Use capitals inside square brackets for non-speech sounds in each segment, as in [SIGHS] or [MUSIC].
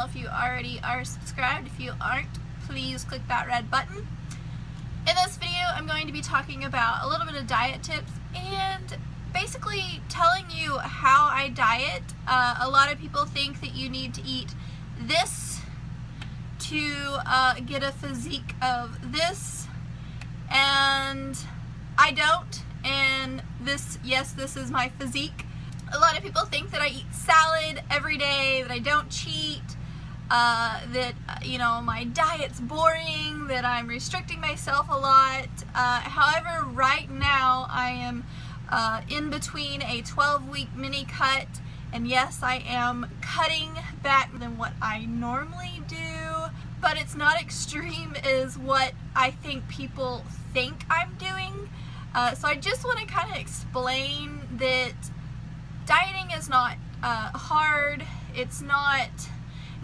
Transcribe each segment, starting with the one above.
channel if you already are subscribed. If you aren't, please click that red button. In this video, I'm going to be talking about a little bit of diet tips and basically telling you how I diet. Uh, a lot of people think that you need to eat this to uh, get a physique of this and I don't and this yes this is my physique a lot of people think that I eat salad every day that I don't cheat uh, that you know my diet's boring that I'm restricting myself a lot. Uh, however right now I am uh, in between a 12 week mini cut and yes I am cutting back than what I normally do but it's not [LAUGHS] extreme is what I think people think I'm doing. Uh, so I just want to kind of explain that dieting is not uh, hard. It's not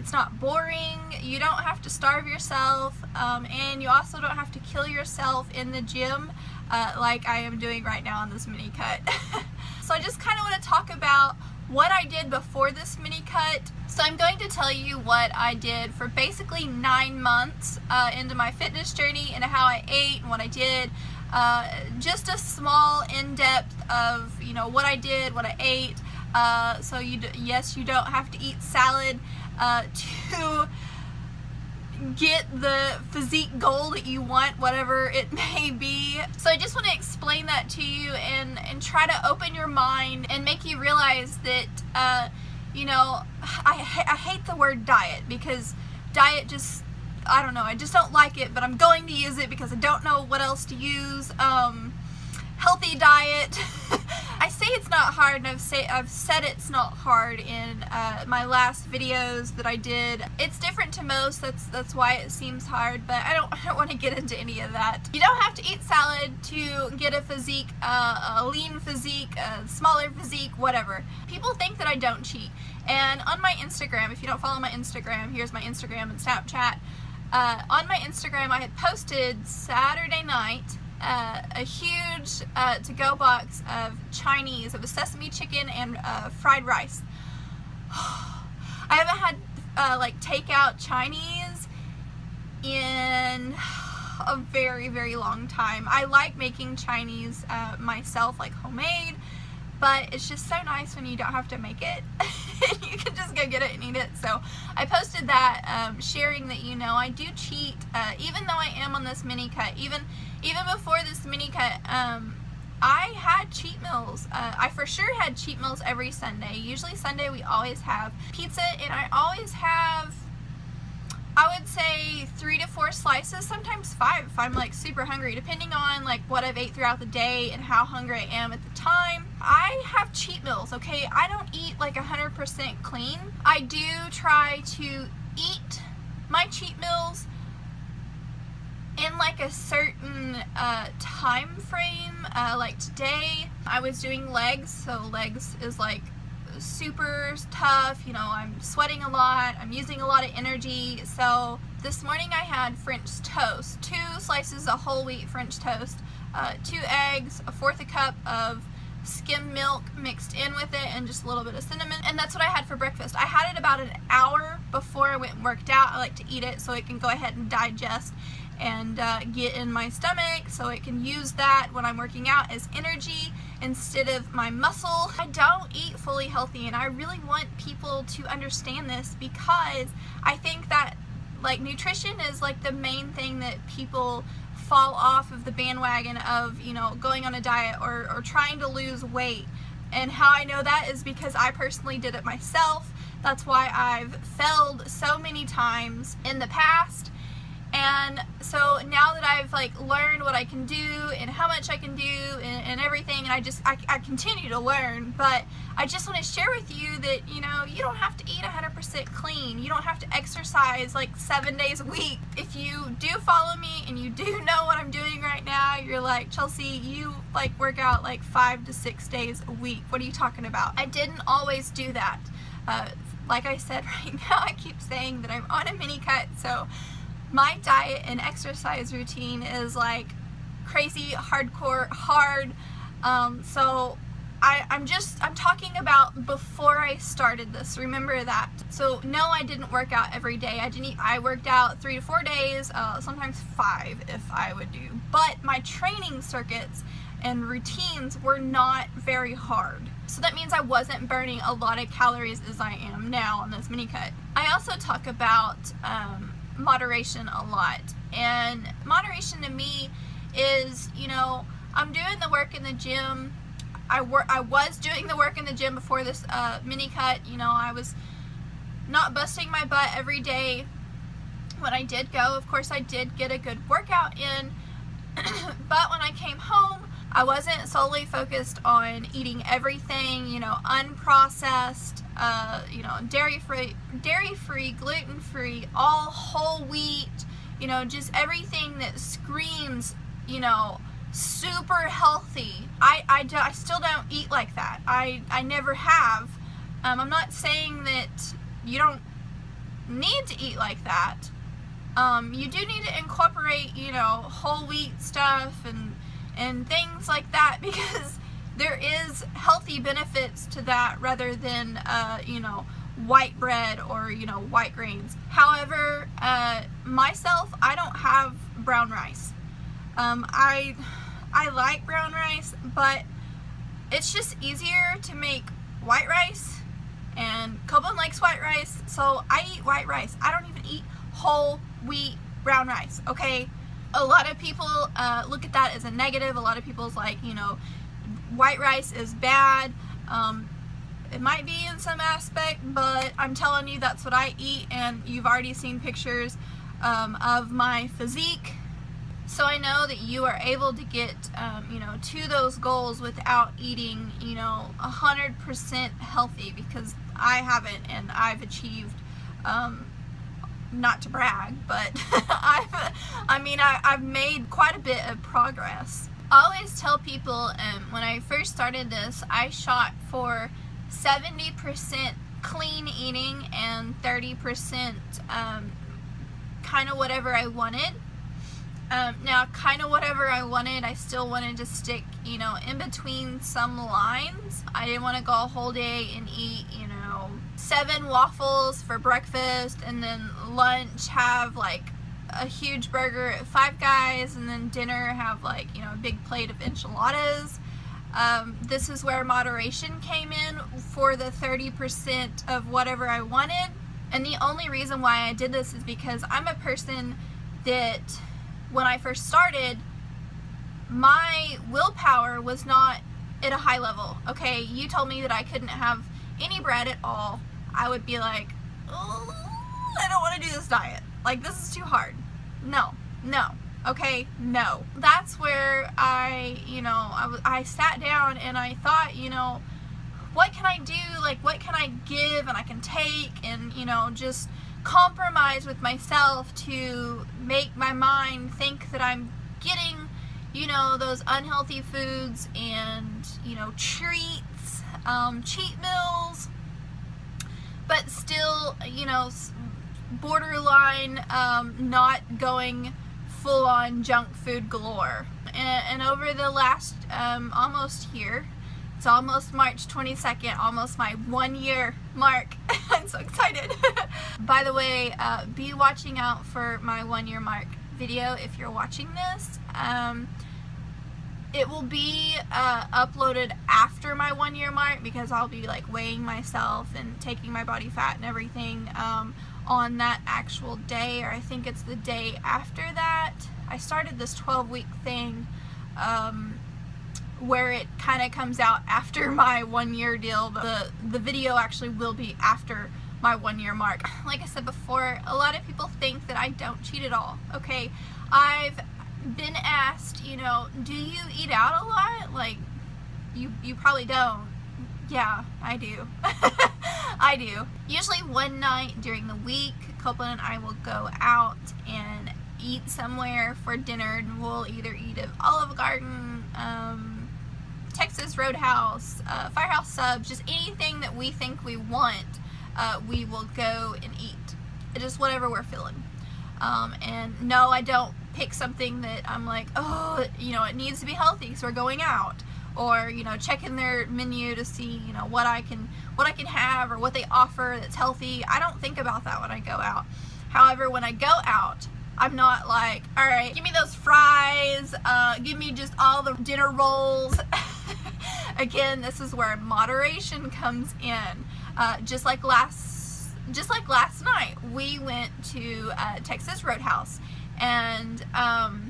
it's not boring you don't have to starve yourself um, and you also don't have to kill yourself in the gym uh, like I am doing right now on this mini cut. [LAUGHS] so I just kind of want to talk about what I did before this mini cut. So I'm going to tell you what I did for basically nine months uh, into my fitness journey and how I ate and what I did. Uh, just a small in-depth of you know what I did, what I ate. Uh, so you yes, you don't have to eat salad uh, to get the physique goal that you want, whatever it [LAUGHS] may be. So I just want to explain that to you and, and try to open your mind and make you realize that, uh, you know, I, I hate the word diet because diet just, I don't know, I just don't like it, but I'm going to use it because I don't know what else to use. Um, healthy diet. [LAUGHS] I say it's not hard and I've, say, I've said it's not hard in uh, my last videos that I did. It's different to most, that's that's why it seems hard, but I don't, [LAUGHS] I don't want to get into any of that. You don't have to eat salad to get a physique, uh, a lean physique, a smaller physique, whatever. People think that I don't cheat. And on my Instagram, if you don't follow my Instagram, here's my Instagram and Snapchat. Uh, on my Instagram, I had posted Saturday night uh, a huge uh, to-go box of Chinese. It was sesame chicken and uh, fried rice. [SIGHS] I haven't had uh, like takeout Chinese in [SIGHS] a very, very long time. I like making Chinese uh, myself, like homemade, but it's just so nice when you don't have to make it. [LAUGHS] you can just go get it and eat it. So I posted that um, sharing that you know I do cheat uh, even though I am on this mini cut even even before this mini cut um, I had cheat meals. Uh, I for sure had cheat meals every Sunday. Usually Sunday we always have pizza and I always have I would say three to four slices, sometimes five if I'm like super hungry, depending on like what I've ate throughout the day and how hungry I am at the time. I have cheat meals, okay? I don't eat like 100% clean. I do try to eat my cheat meals in like a certain uh, time frame. Uh, like today, I was doing legs, so legs is like super tough, you know, I'm sweating a lot, I'm using a lot of energy, so this morning I had French toast, two slices of whole wheat French toast, uh, two eggs, a fourth a cup of skim milk mixed in with it and just a little bit of cinnamon and that's what I had for breakfast. I had it about an hour before I went and worked out. I like to eat it so it can go ahead and digest and uh, get in my stomach so it can use that when I'm working out as energy instead of my muscle. I don't eat fully healthy and I really want people to understand this because I think that like nutrition is like the main thing that people fall off of the bandwagon of you know going on a diet or, or trying to lose weight. And how I know that is because I personally did it myself. That's why I've failed so many times in the past and so now that I've like learned what I can do and how much I can do and, and everything and I just I, I, continue to learn but I just want to share with you that you know you don't have to eat 100% clean. You don't have to exercise like seven days a week. If you do follow me and you do [LAUGHS] know what I'm doing right now you're like Chelsie you like work out like five to six days a week. What are you talking about? I didn't always do that. Uh, like I said [LAUGHS] right now I keep saying that I'm on a mini cut so my diet and exercise routine is like crazy hardcore hard um, so I, I'm just I'm talking about before I started this. Remember that. So no, I didn't work out every day. I didn't. I worked out three to four days, uh, sometimes five if I would do. But my training circuits and routines were not very hard. So that means I wasn't burning a lot of calories as I am now on this mini cut. I also talk about um, moderation a lot. And moderation to me is, you know, I'm doing the work in the gym. I work. I was doing the work in the gym before this uh, mini cut. You know, I was not busting my butt every day. When I did go, of course, I did get a good workout in. [CLEARS THROAT] but when I came home, I wasn't solely focused on eating everything, you know, unprocessed, uh, you know, dairy-free, dairy-free, gluten-free, all whole wheat, you know, just everything that screams, you know, super healthy. I, I, I still don't eat like that. I, I never have. Um, I'm not saying that you don't need to eat like that. Um, you do need to incorporate, you know, whole wheat stuff and and things like that [LAUGHS] because there is healthy benefits to that rather than, uh, you know, white bread or, you know, white grains. However, uh, myself, I don't have brown rice. Um, I, I like brown rice, but it's just easier to make white rice and Copeland likes white rice, so I eat white rice. I don't even eat whole wheat brown rice, okay? a lot of people uh, look at that as a negative. A lot of people's like, you know, white rice is bad. Um, it might be in some aspect, but I'm telling you that's what I eat and you've already seen pictures um, of my physique. So I know that you are able to get, um, you know, to those goals without eating, you know, 100% healthy because I haven't and I've achieved um, not to brag, but [LAUGHS] I've, I mean, I, have made quite a bit of progress. Always tell people um, when I first started this, I shot for 70% clean eating and 30% um, kind of whatever I wanted. Um, now, kind of whatever I wanted, I still wanted to stick, you know, in between some lines. I didn't want to go a whole day and eat, you know, seven waffles for breakfast and then lunch have like a huge burger at Five Guys and then dinner have like, you know, a big plate of enchiladas. Um, this is where moderation came in for the 30% of whatever I wanted. And the only reason why I did this is because I'm a person that when I first started, my willpower was not at a high level. Okay, you told me that I couldn't have any bread at all. I would be like, oh, I don't want to do this diet. Like, this is too hard. No, no, okay, no. That's where I, you know, I, I sat down and I thought, you know, what can I do? Like, what can I give and I can take and, you know, just compromise with myself to make my mind think that I'm getting, you know, those unhealthy foods and, you know, treats, um, cheat meals, but still, you know, borderline um, not going full on junk food galore. And, and over the last um, almost year, it's almost March 22nd, almost my one year mark. [LAUGHS] I'm so excited. [LAUGHS] By the way, uh, be watching out for my one year mark video if you're watching this. Um, it will be uh, uploaded after my one year mark because I'll be like weighing myself and taking my body fat and everything um, on that actual day or I think it's the day after that. I started this 12 week thing um, where it kind of comes out after [LAUGHS] my one year deal. but The, the video actually will be after my one year mark. [LAUGHS] Like I said before, a lot of people think that I don't cheat at all. Okay, I've been asked, you know, do you eat out a lot? Like, you, you probably don't. Yeah, I do. [LAUGHS] I do. Usually one night during the week, Copeland and I will go out and eat somewhere for dinner. And we'll either eat at Olive Garden, um, Texas Roadhouse, uh, Firehouse Subs, just anything that we think we want, uh, we will go and eat. Just whatever we're feeling. Um, and no, I don't pick something that I'm like, oh, you know, it needs to be healthy, so we're going out. Or you know checking their menu to see you know what I can what I can have or what they offer that's healthy. I don't think about that when I go out. However, when I go out, I'm not like, all right, give me those fries, uh, give me just all the dinner rolls. [LAUGHS] Again, this is where moderation comes in. Uh, just like last, just like last night, we went to uh, Texas Roadhouse, and um,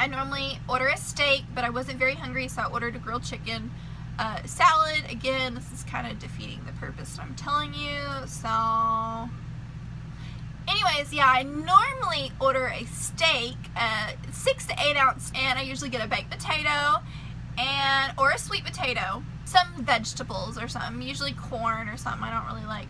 I normally order a steak, but I wasn't very hungry, so I ordered a grilled chicken. Uh, salad, again, this is kind of defeating the purpose I'm telling you, so anyways, yeah, I normally order a steak, uh, six to eight ounce, and I usually get a baked potato and or a sweet potato, some vegetables or something, usually corn or something. I don't really like.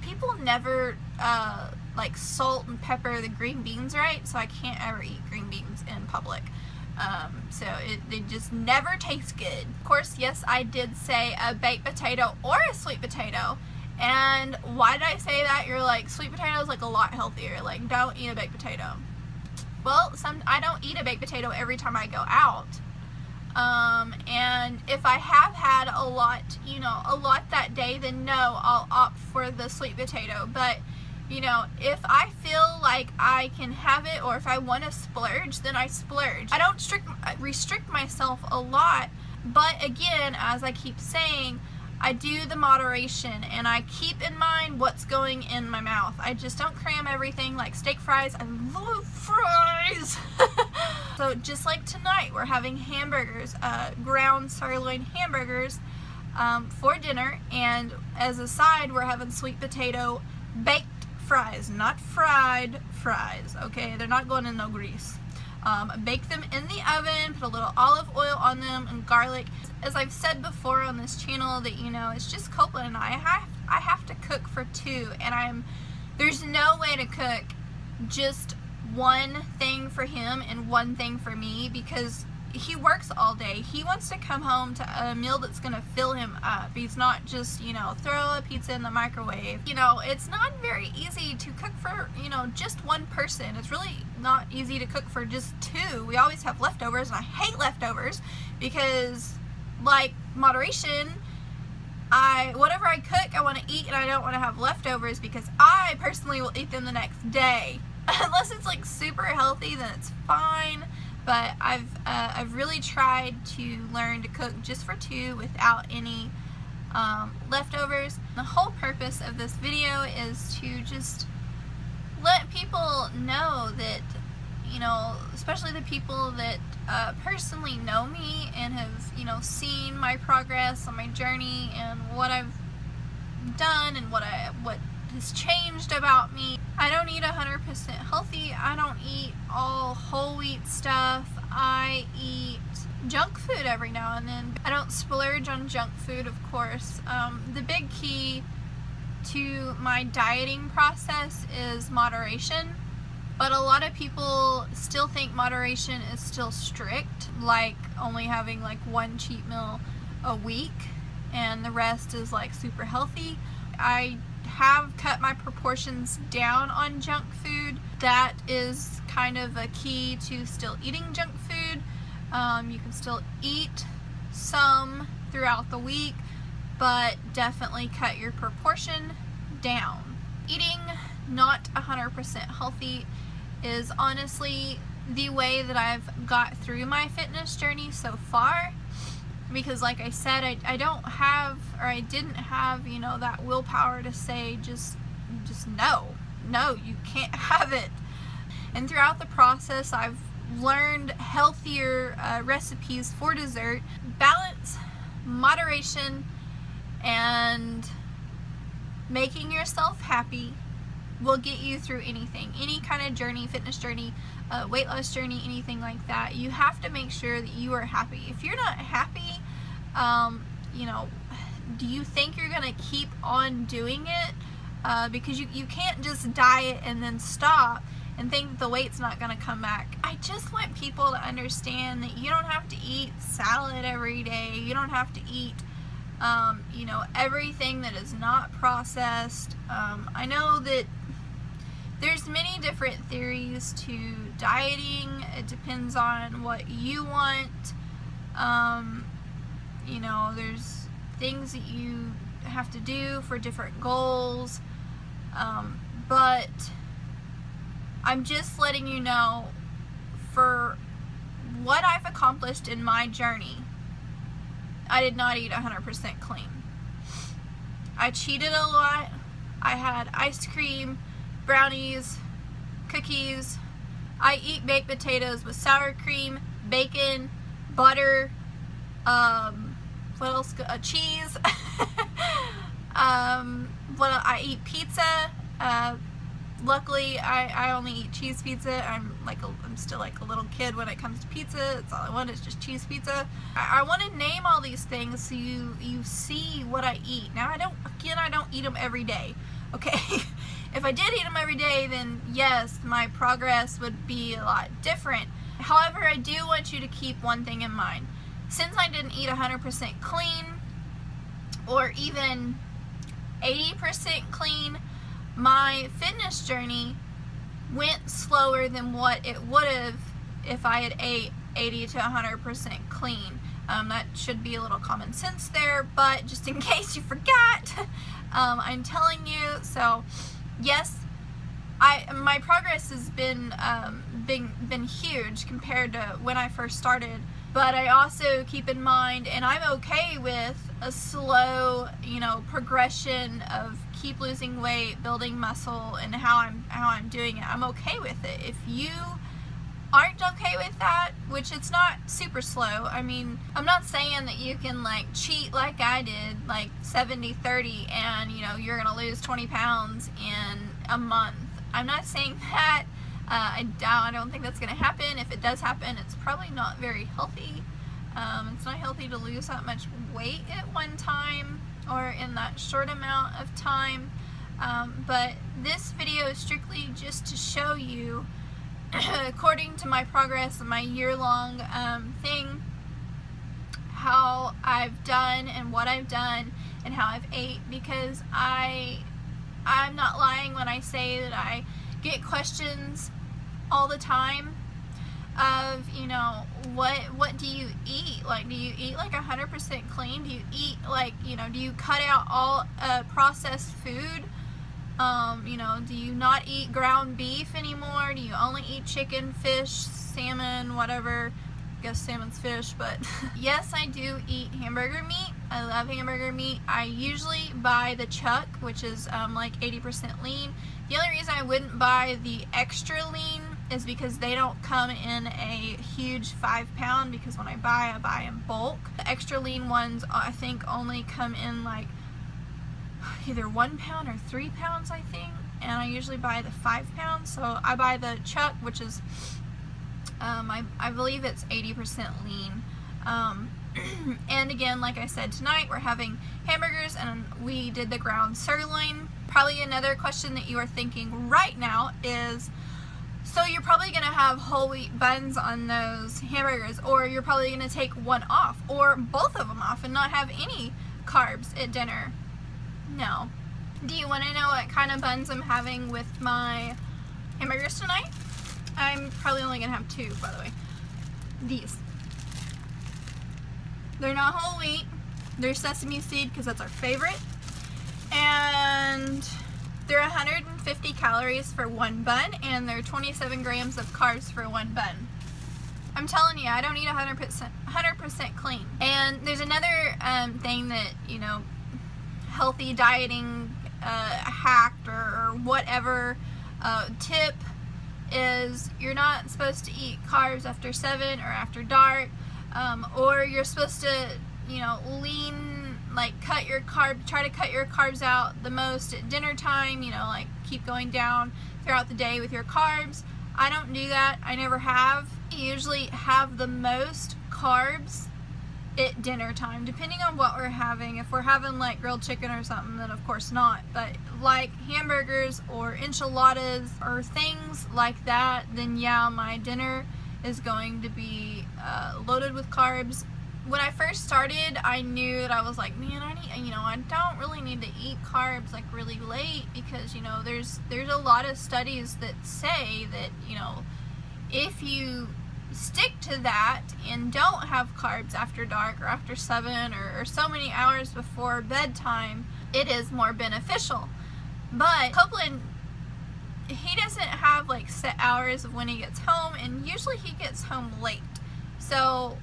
People never uh, like salt and pepper the green beans right, so I can't ever eat green beans in public. Um, so it, they just never tastes good. Of course, yes, I did say a baked potato or a sweet potato. And why did I say that? You're like, sweet potato is like a lot healthier. Like, don't eat a baked potato. Well, some I don't eat a baked potato every time I go out. Um, and if I have had a lot, you know, a lot that day, then no, I'll opt for the sweet potato. But, you know, if I feel like I can have it or if I want to splurge, then I splurge. I don't strict, restrict myself a lot. But again, as I keep saying, I do the moderation and I keep in mind what's going in my mouth. I just don't cram everything like steak fries. I love fries. [LAUGHS] so just like tonight, we're having hamburgers, uh, ground sirloin hamburgers um, for dinner. And as a side, we're having sweet potato baked fries, not fried fries. Okay, they're not going in no grease. Um, bake them in the oven, put a little olive oil on them and garlic. As I've said before on this channel that, you know, it's just Copeland and I have, I have to cook for two and I'm, there's no way to cook just one thing for him and one thing for me because he works all day. He wants to come home to a meal that's going to fill him up. He's not just, you know, throw a pizza in the microwave. You know, it's not very easy to cook for, you know, just one person. It's really not easy to cook for just two. We always have leftovers, and I hate leftovers because, like, moderation, I whatever I cook, I want to eat, and I don't want to have leftovers because I personally will eat them the next day. [LAUGHS] Unless it's, like, super healthy, then it's fine but I've uh, I've really tried to learn to cook just for two without any um, leftovers. The whole purpose of this video is to just let people know that you know especially the people that uh, personally know me and have you know seen my progress on my journey and what I've done and what I what has changed about me. I don't eat 100% healthy. I don't eat all whole wheat stuff. I eat junk food every now and then. I don't splurge on junk food, of course. Um, the big key to my dieting process is moderation. But a lot of people still think moderation is still strict, like only having like one cheat meal a week and the rest is like super healthy. I have cut my proportions down on junk food. That is kind of a key to still eating junk food. Um, you can still eat some throughout the week, but definitely cut your proportion down. Eating not 100% healthy is honestly the way that I've got through my fitness journey so far because like I said I, I don't have or I didn't have you know that willpower to say just just no. No you can't [LAUGHS] have it. And throughout the process I've learned healthier uh, recipes for dessert balance moderation and making yourself happy will get you through anything. Any kind of journey fitness journey uh, weight loss journey, anything like that, you have to make sure that you are happy. If you're not happy, um, you know, do you think you're going to keep on doing it? Uh, because you, you can't just diet and then stop and think the weight's not going to come back. I just want people to understand that you don't have to eat salad every day. You don't have to eat, um, you know, everything that is not processed. Um, I know that there's many different theories to dieting. It depends on what you want. Um, you know, there's things that you have to do for different goals. Um, but I'm just letting you know for what I've accomplished in my journey, I did not eat 100% clean. I cheated a lot. I had ice cream, brownies, cookies. I eat baked potatoes with sour cream, bacon, butter, um, what else? Uh, cheese. [LAUGHS] um, what I eat pizza. Uh, luckily, I, I only eat cheese pizza. I'm like a, I'm still like a little kid when it comes to pizza. It's all I want is just cheese pizza. I, I want to name all these things so you you see what I eat. Now I don't again I don't eat them every day. [LAUGHS] Okay. if I did eat them every day, then yes, my progress would be a lot different. However, I do want you to keep one thing in mind. Since I didn't eat 100% clean, or even 80% clean, my fitness journey went slower than what it would have if I had ate 80 to 100% clean. Um, that should be a little common sense there, but just in [LAUGHS] case you forgot, [LAUGHS] um, I'm telling you. So, yes, I my progress has been um, been been huge compared to when I first started. But I also keep in mind, and I'm okay with a slow, you know, progression of keep losing weight, building muscle, and how I'm how I'm doing it. I'm okay with it. If you aren't okay with that, which it's not super slow. I mean, I'm not saying that you can like cheat like I did, like 70 30, and you know, you're gonna lose 20 pounds in a month. I'm not saying [LAUGHS] that. Uh, I doubt, I don't think that's gonna happen. If it does happen, it's probably not very healthy. Um, it's not healthy to lose that much weight at one time or in that short amount of time. Um, but this video is strictly just to show you [CLEARS THROAT] according to my progress and my year-long um, thing, how I've done and what I've done and how I've ate because I I'm not lying when I say that I get questions all the time of you know what what do you eat like do you eat like 100% clean do you eat like you know do you cut out all uh, processed food um, you know, do you not eat ground beef anymore? Do you only eat chicken, fish, salmon, whatever? I guess salmon's fish, but [LAUGHS] yes, I do eat hamburger meat. I love hamburger meat. I usually buy the chuck, which is um, like 80% lean. The only reason I wouldn't buy the extra lean is because they don't come in a huge five pound because when I buy, I buy in bulk. The extra lean ones I think only come in like either one pound or three pounds, I think. And I usually buy the five pounds. So I buy the chuck, which is, um, I, I believe it's 80% lean. Um, [CLEARS THROAT] and again, like I said, tonight we're having hamburgers and we did the ground sirloin. Probably another question that you are thinking right now is, so you're probably going to have whole wheat buns on those hamburgers or you're probably going to take one off or both of them off and not have any carbs at dinner. No. Do you want to know what kind of buns I'm having with my hamburgers tonight? I'm probably only going to have two, by the way. These. They're not whole wheat. They're sesame seed because that's our favorite. And they're 150 calories for one bun and they're 27 grams of carbs for one bun. I'm telling you, I don't eat 100% 100% clean. And there's another um, thing that, you know, healthy dieting uh, hack or, or whatever uh, tip is you're not supposed to eat carbs after 7 or after dark um, or you're supposed to you know lean like cut your carb try to cut your carbs out the most at dinner time you know like keep going down throughout the day with your carbs I don't do that I never have I usually have the most carbs at dinner time, depending on what we're having. If we're having like grilled chicken or something, then of course not. But like hamburgers or enchiladas or things like that, then yeah, my dinner is going to be uh, loaded with carbs. When I first started, I knew that I was like, man, I need, you know, I don't really need to eat carbs like really late because, you know, there's there's a lot of studies that say that, you know, if you stick to that and don't have carbs after dark or after 7 or, or so many hours before bedtime, it is more beneficial. But Copeland, he doesn't have like set hours of when he gets home, and usually he gets home late. So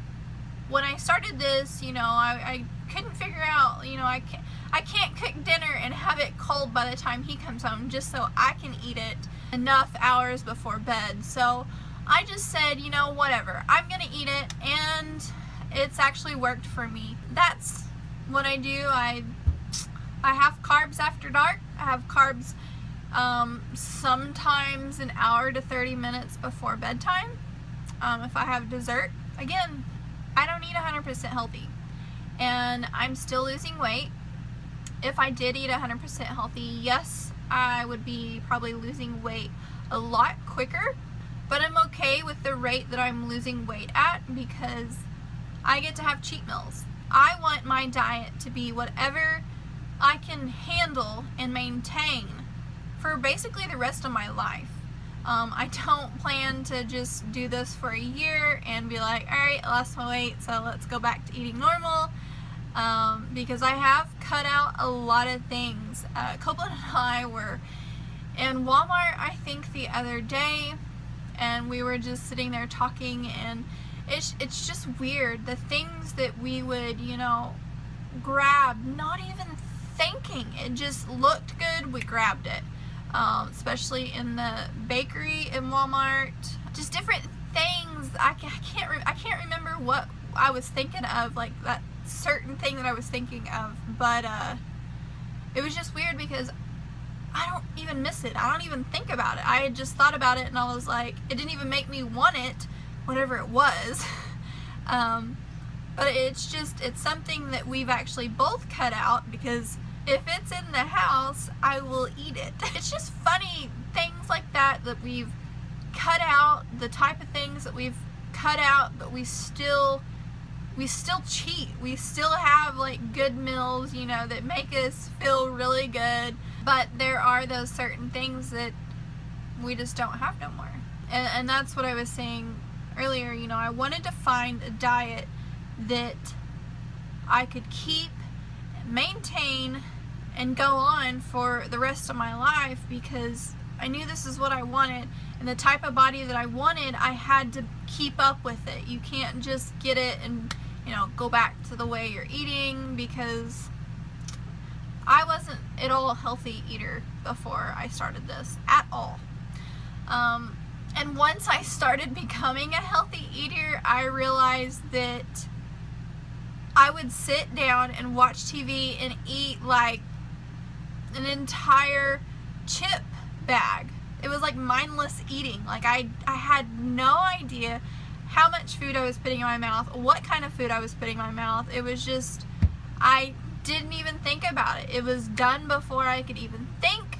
when I started this, you know, I, I couldn't figure out, you know, I can't, I can't cook dinner and have it cold by the time he comes home just so I can eat it enough hours before bed. So I just said, you know, whatever. I'm going to eat it and it's actually worked for me. That's what I do. I I have carbs after dark. I have carbs um, sometimes an hour to 30 minutes before bedtime. Um, if I have dessert, again, I don't eat 100% healthy. And I'm still losing weight. If I did eat 100% healthy, yes, I would be probably losing weight a lot quicker. But I'm okay with the rate that I'm losing weight at because I get to have cheat meals. I want my diet to be whatever I can handle and maintain for basically the rest of my life. Um, I don't plan to just do this for a year and be like, alright, I lost my weight, so let's go back to eating normal. Um, because I have cut out a lot of things. Uh, Copeland and I were in Walmart, I think, the other day, and we were just sitting there talking, and it's, it's just weird. The things that we would, you know, grab, not even thinking. It just looked good, we grabbed it. Um, especially in the bakery in Walmart. Just different things. I, can't I can't remember what I was thinking of, like that certain thing that I was thinking of, but uh, it was just weird because I don't even miss it. I don't even think about it. I had just thought about it and I was like, it didn't even make me want it, whatever it was. [LAUGHS] um, but it's just, it's something that we've actually both cut out because if it's in the house, I will eat it. [LAUGHS] It's just funny things like that that we've cut out, the type of things that we've cut out, but we still we still cheat. We still have like good meals, you know, that make us feel really good, but there are those certain things that we just don't have no more. And, and that's what I was saying earlier, you know, I wanted to find a diet that I could keep, maintain, and go on for the rest of my life because I knew this is what I wanted and the type of body that I wanted I had to keep up with it. You can't just get it and you know go back to the way you're eating because I wasn't at all a healthy eater before I started this at all. Um, and once I started [LAUGHS] becoming a healthy eater I realized that I would sit down and watch TV and eat like an entire chip bag. It was like mindless eating. Like I, I had no idea how much food I was putting in my mouth, what kind of food I was putting in my mouth. It was just, I didn't even think about it. It was done before I could even think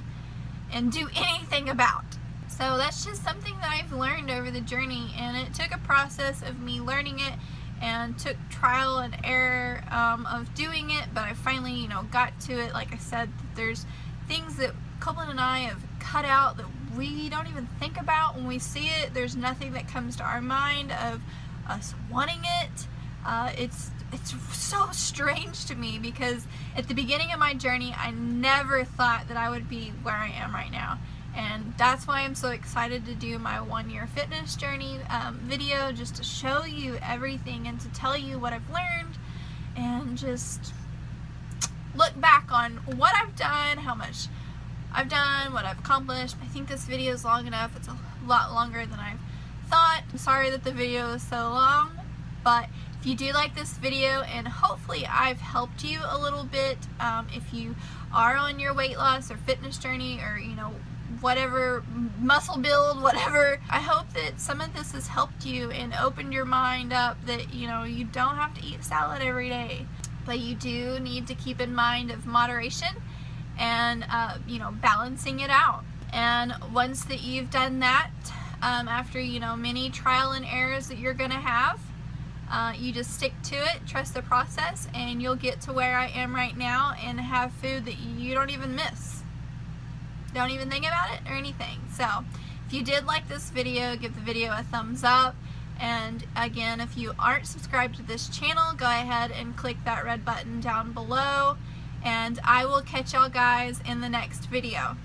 and do [LAUGHS] anything about. So that's just something that I've learned over the journey and it took a process of me learning it and took trial and error um, of doing it, but I finally, you know, got to it. Like I said, there's things that Copeland and I have cut out that we don't even think about when we see it. There's nothing that comes to our mind of us wanting it. Uh, it's it's so strange to me because at the beginning of my journey, I never thought that I would be where I am right now and that's why I'm so excited to do my one year fitness journey um, video just to show you everything and to tell you what I've learned and just look back on what I've done, how much I've done, what I've accomplished. I think this video is long enough. It's a lot longer than I've thought. I'm sorry that the video is so long, but if you do like this video and hopefully I've helped you a little bit um, if you are on your weight loss or fitness journey or you know whatever muscle build, whatever. I hope that some of this has helped you and opened your mind up that, you know, you don't have to eat salad every day. But you do need to keep in mind of moderation and, uh, you know, balancing it out. And once that you've done that, um, after, you know, many trial and errors that you're going to have, uh, you just stick to it, trust the process, and you'll get to where I am right now and have food that you don't even miss don't even think about it or anything. So if you did like this video, give the video a thumbs up And again, if you aren't subscribed to this channel, go ahead and click that red button down below. And I will catch y'all guys in the next video.